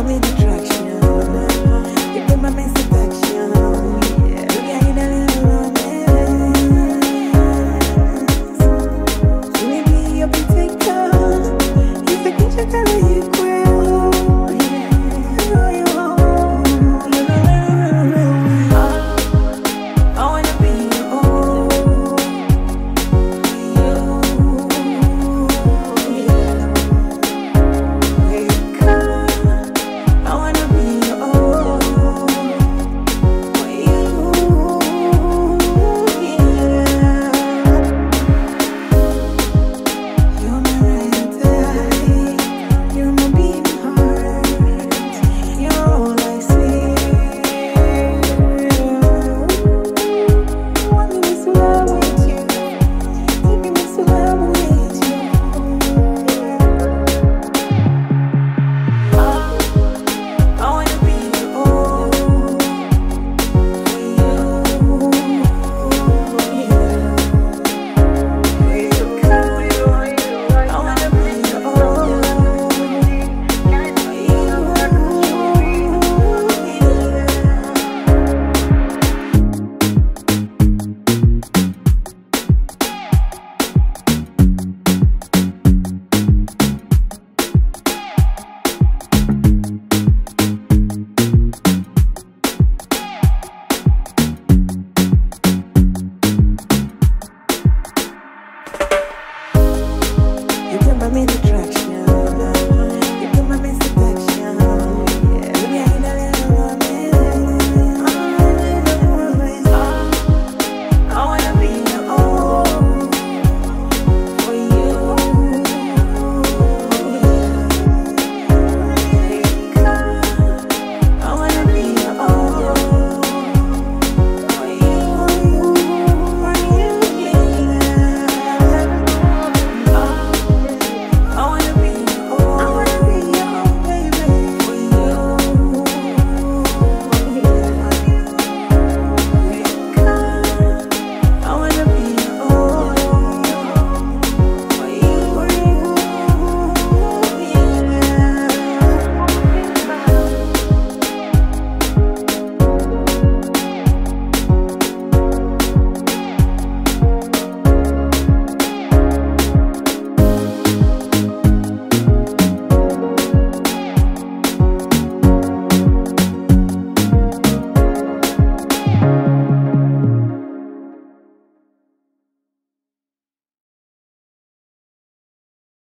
Give me the traction. You give my mind. me the direction.